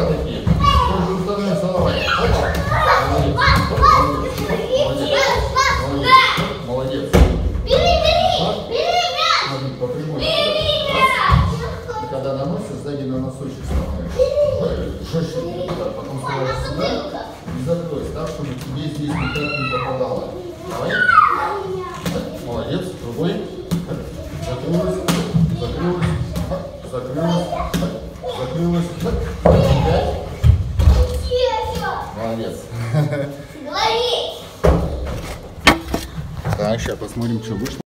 Опа, такие. Тоже уставные слова. Опа. Молодец. Бери, бери, бери по прямой. И когда наносишь, сзади на носочек. Да, Потом ставишь сюда и закрой. Так, чтобы тебе здесь никак не попадало. Давай. Молодец. Другой. Закрылась. Закрылась. Закрылась. Закрылась. Молодец. Говори! Так, сейчас посмотрим, что вышло.